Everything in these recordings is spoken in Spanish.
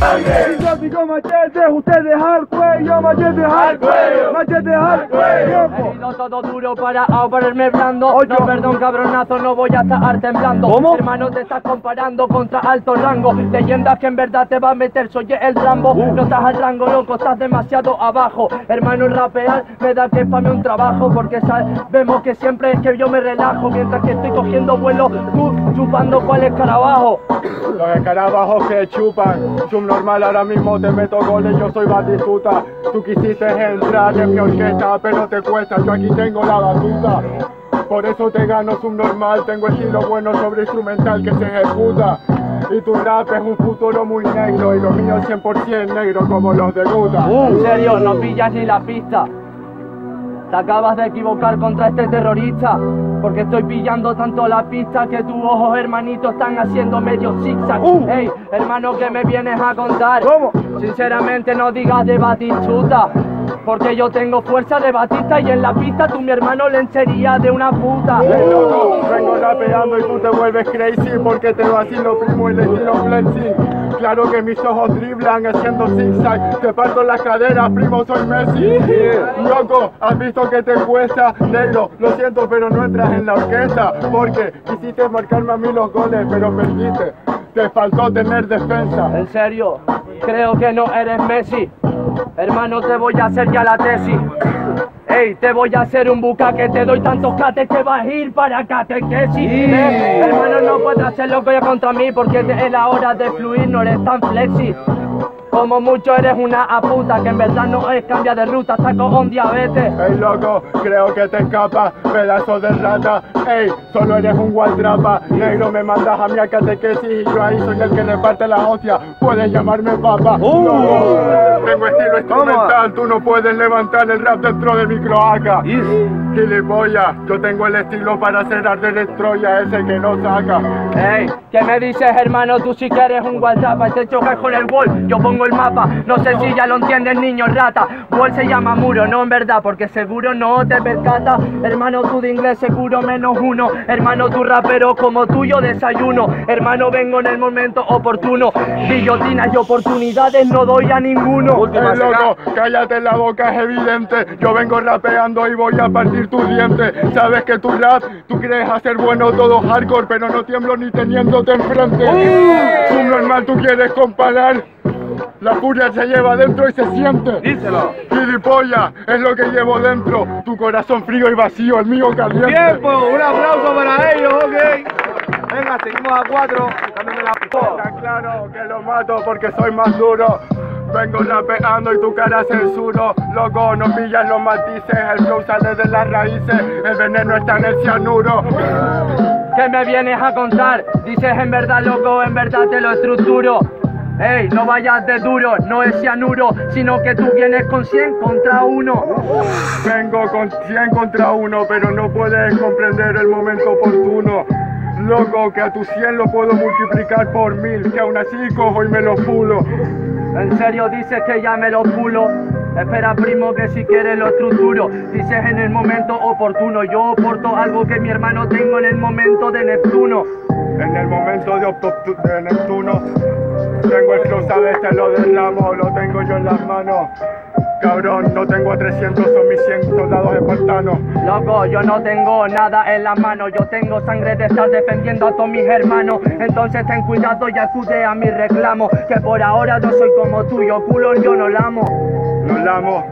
Exótico machete, ustedes al cuello, machete al cuello, machete al cuello. He ido todo duro para ponerme blando. No, perdón, cabronazo, no voy a estar temblando. ¿Cómo? Hermano, te estás comparando contra alto rango. Leyendas que en verdad te va a meter, soy el Rambo. No estás al rango, loco, estás demasiado abajo. Hermano, rapear me da que para mí un trabajo. Porque sabemos que siempre es que yo me relajo. Mientras que estoy cogiendo vuelo, tú chupando cuál es carabajo. Los escarabajos que chupan, subnormal ahora mismo te meto goles, yo soy Batistuta. Tú quisiste entrar en mi orquesta, pero te cuesta, yo aquí tengo la batuta. Por eso te gano subnormal, tengo estilo bueno sobre instrumental que se ejecuta. Y tu rap es un futuro muy negro y lo mío es 100% negro como los de Guta. En serio, no pillas ni la pista. Te acabas de equivocar contra este terrorista. Porque estoy pillando tanto la pista que tus ojos, hermanito, están haciendo medio zigzag. Uh. Ey, hermano, ¿qué me vienes a contar? ¿Cómo? Sinceramente, no digas de batichuta. Porque yo tengo fuerza de batista y en la pista tú, mi hermano, lencería de una puta. Hey, loco, vengo rapeando y tú te vuelves crazy porque te vacilo primo el estilo flexing. Claro que mis ojos driblan haciendo zigzag, te parto las caderas, primo, soy Messi. Loco, has visto que te cuesta, negro, lo siento, pero no entras en la orquesta porque quisiste marcarme a mí los goles, pero perdiste. Te faltó tener defensa. En serio, creo que no eres Messi. Hermano, te voy a hacer ya la tesis. Ey, te voy a hacer un buca que te doy tantos cates que vas a ir para catequesis. Eh, hermano, no puedes hacer lo que yo contra mí porque es la hora de fluir, no eres tan flexi. Como mucho eres una aputa que en verdad no es cambia de ruta, saco un diabetes. Ey loco, creo que te escapa, pedazo de rata. Ey, solo eres un gualdrapa. Negro, me mandas a mi a catequesis y yo ahí soy el que le parte la hostia. Puedes llamarme papá. No, tengo estilo instrumental, tú no puedes levantar el rap dentro de mi cloaca. Gilipollas, yo tengo el estilo para hacer arder el Troya, ese que no saca. Ey, ¿qué me dices, hermano? Tú sí que eres un WhatsApp, te chocas con el wall, yo pongo el mapa. No sé si ya lo entiendes, niño rata. Wall se llama muro, no en verdad, porque seguro no te percata. Hermano, tú de inglés seguro menos uno. Hermano, tú rapero como tú, yo desayuno. Hermano, vengo en el momento oportuno. Guillotinas y oportunidades no doy a ninguno. Loco, cállate la boca, es evidente. Yo vengo rapeando y voy a partir tus dientes. Sabes que tu rap, tú crees hacer bueno todo hardcore, pero no tiemblo ni teniéndote enfrente. Tú normal, tú quieres comparar. La furia se lleva dentro y se siente. Díselo. Gilipollas, es lo que llevo dentro. Tu corazón frío y vacío, el mío caliente. Tiempo, un aplauso para ellos, ok. Venga, seguimos a cuatro. Dándome la Está claro que lo mato porque soy más duro. Vengo rapeando y tu cara censuro. Loco, no pillas los matices. El flow sale de las raíces. El veneno está en el cianuro. ¿Qué me vienes a contar? Dices en verdad, loco, en verdad te lo estructuro. Ey, no vayas de duro, no es cianuro, sino que tú vienes con 100 contra uno. Vengo con 100 contra uno, pero no puedes comprender el momento oportuno. Loco, que a tu 100 lo puedo multiplicar por mil. Que aún así cojo y me lo pulo. En serio dices que ya me lo pulo. Espera, primo, que si quieres lo estructuro. Dices en el momento oportuno. Yo aporto algo que mi hermano tengo en el momento de Neptuno. En el momento de, de Neptuno, tengo el flow, sabes, te lo derramo, lo tengo yo en las manos. Cabrón, no tengo a 300, son mis 100 soldados espartanos. Loco, yo no tengo nada en la mano, yo tengo sangre de estar defendiendo a todos mis hermanos. Entonces ten cuidado y acude a mi reclamo, que por ahora no soy como tuyo, culo yo no lamo. Los lamos.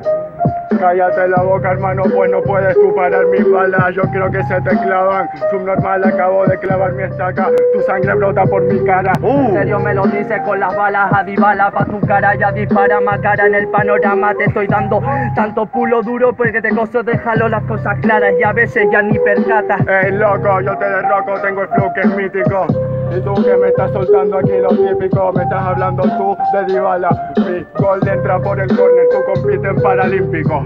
Cállate la boca, hermano, pues no puedes tú parar mis balas. Yo creo que se te clavan. Subnormal, acabo de clavar mi estaca. Tu sangre brota por mi cara. En serio me lo dices con las balas a bala pa' tu cara ya dispara más cara en el panorama te estoy dando tanto pulo duro porque te coso déjalo las cosas claras y a veces ya ni percatas Ey, loco, yo te derroco, tengo el flow que es mítico. Y tú que me estás soltando aquí lo típico, me estás hablando tú de Dybala. Mi gol entra por el córner, tú compites en Paralímpico.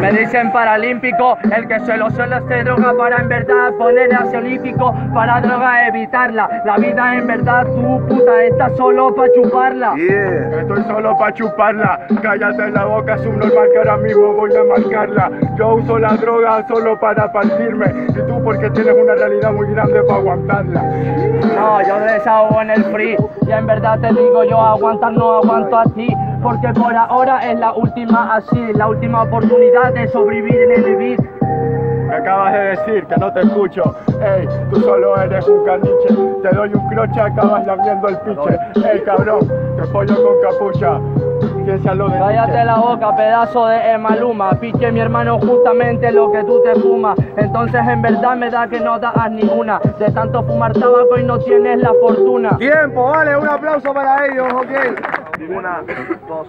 Me dicen paralímpico, el que suelo suelo se droga para en verdad poner hacia olímpico, para droga evitarla. La vida en verdad tu puta está solo pa' chuparla. Estoy solo pa' chuparla, cállate la boca, subnormal que ahora mismo voy a marcarla. Yo uso la droga solo para partirme, y tú porque tienes una realidad muy grande para aguantarla. No, yo de desahogo en el free. Y en verdad te digo yo, aguantar no aguanto a ti. Porque por ahora es la última así, la última oportunidad de sobrevivir en el beat. Me acabas de decir que no te escucho. Ey, tú solo eres un caniche. Te doy un croche, acabas lamiendo el piche. Ey, cabrón, te pollo con capucha. Cállate la boca, pedazo de Emaluma. Piche, mi hermano, justamente lo que tú te fumas. Entonces, en verdad, me da que no das ni una. De tanto fumar tabaco y no tienes la fortuna. Tiempo, vale, un aplauso para ellos, ok. Una, dos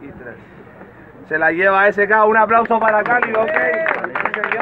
y tres. Se la lleva SK, un aplauso para Cali, ok.